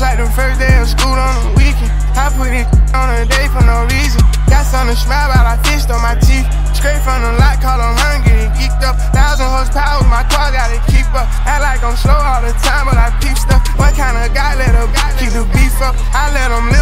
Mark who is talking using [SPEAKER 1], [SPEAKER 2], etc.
[SPEAKER 1] Seems like the first day of school on the weekend. I put in on a day for no reason. Got something to smile about, I fished on my teeth. Straight from the lot, call them hungry and geeked up. Thousand horsepower, my car gotta keep up. Act like I'm slow all the time, but I peep stuff. What kind of guy let up keep the beef up? I let him live.